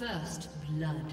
First blood.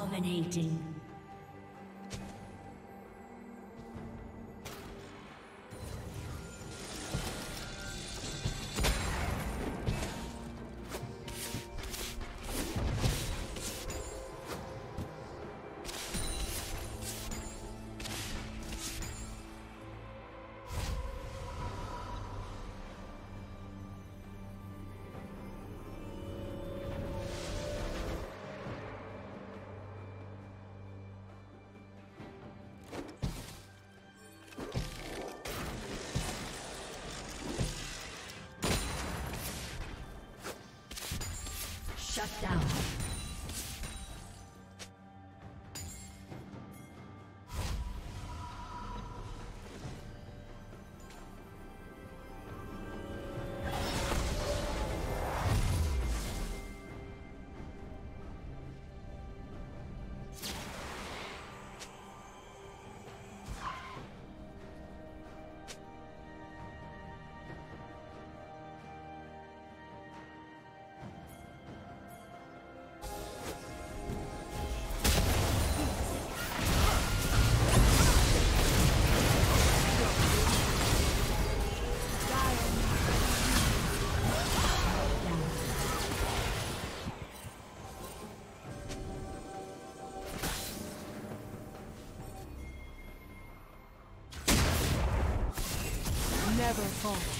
Dominating. Down. Never falter.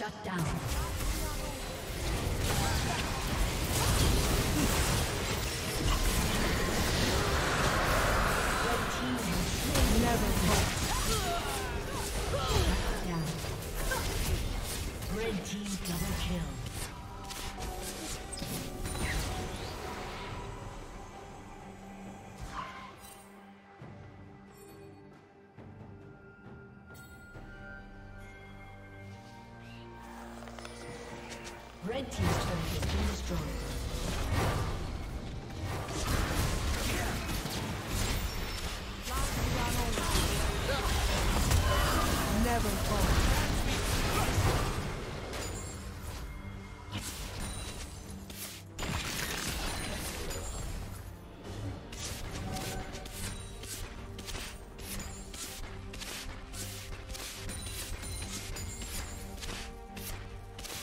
Shut down.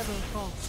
Never falter.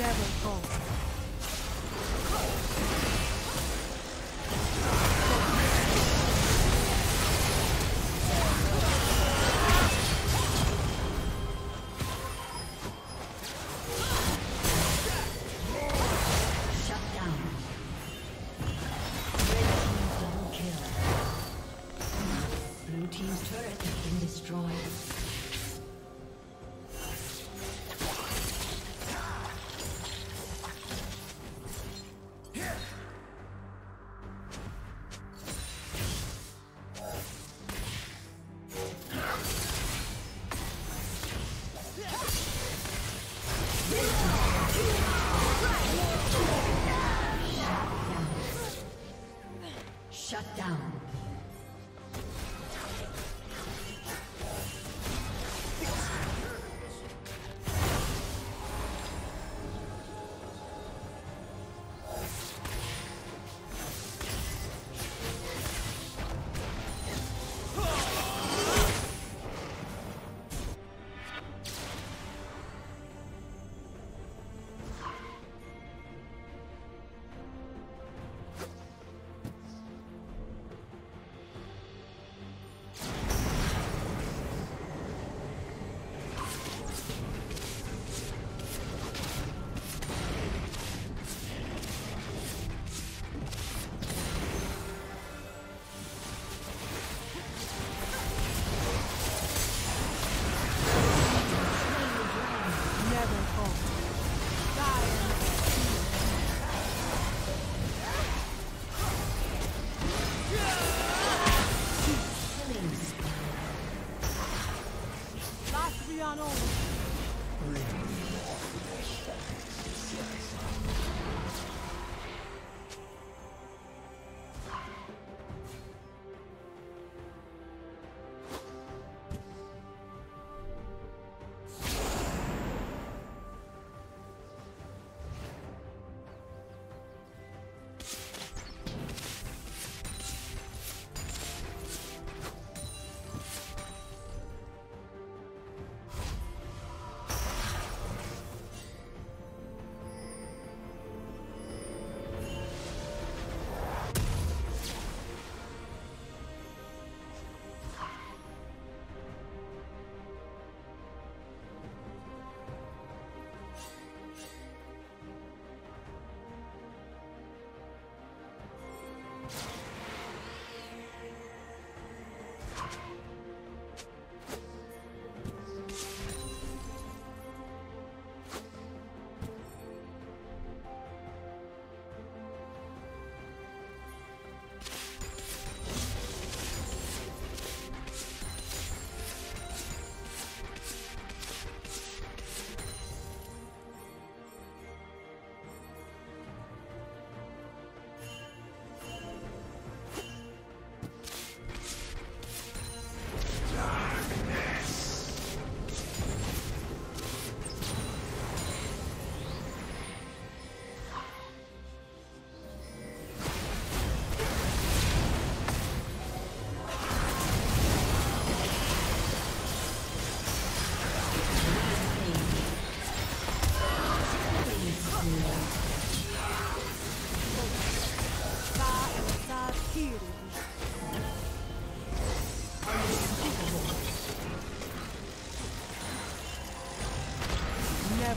Never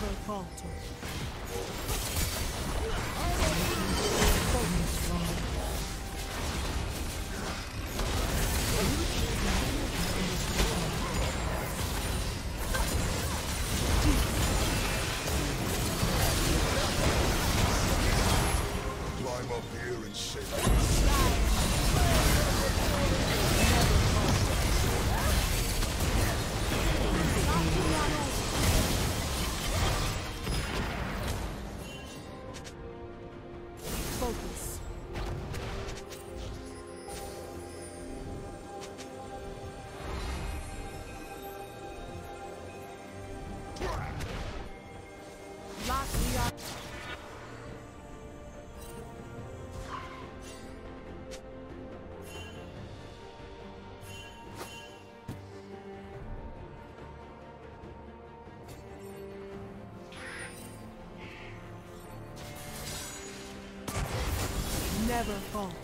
Never falter. Never falter.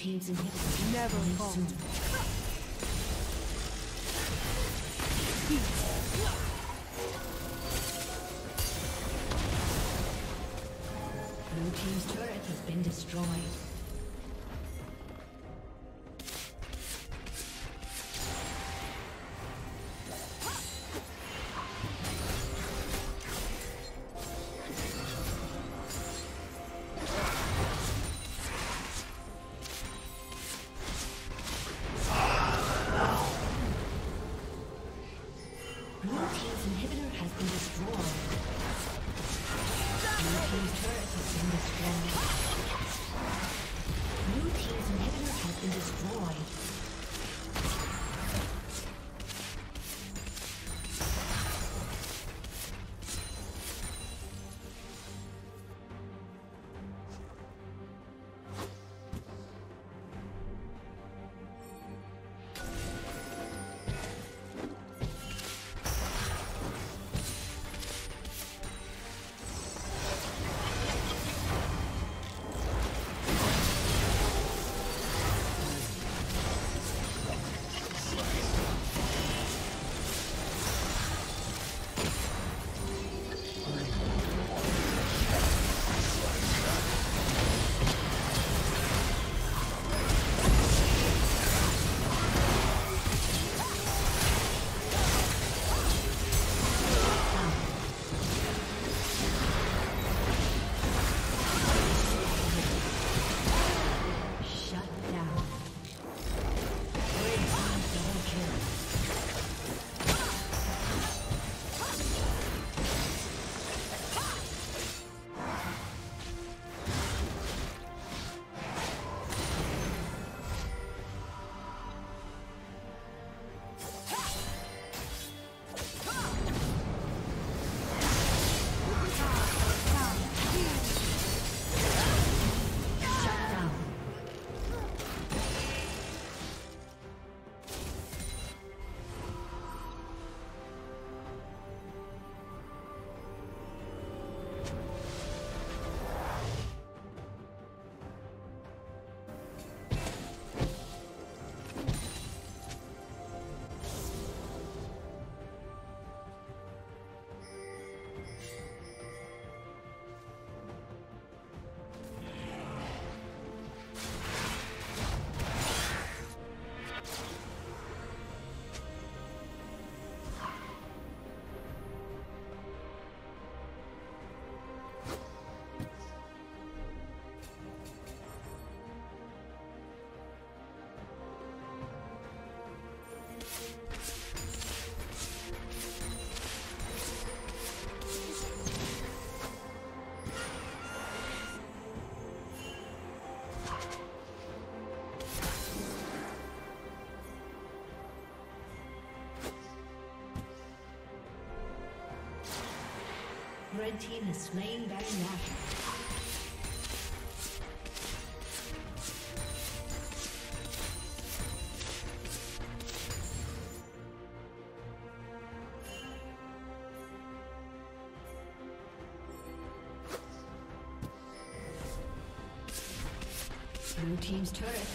team's inhibitor never falls. Red team has slain Baron Nashor.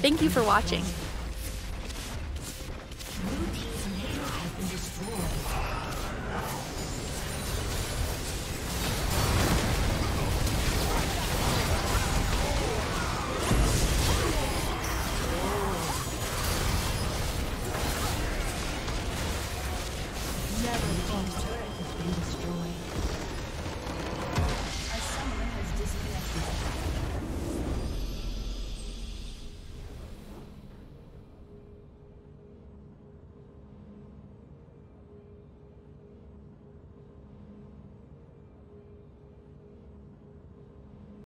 Thank you for watching.